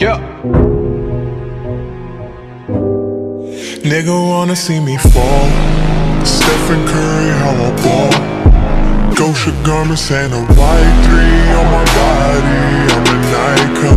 Yeah. Nigga wanna see me fall. Stephen Curry, how I ball. Gosha garments and a white three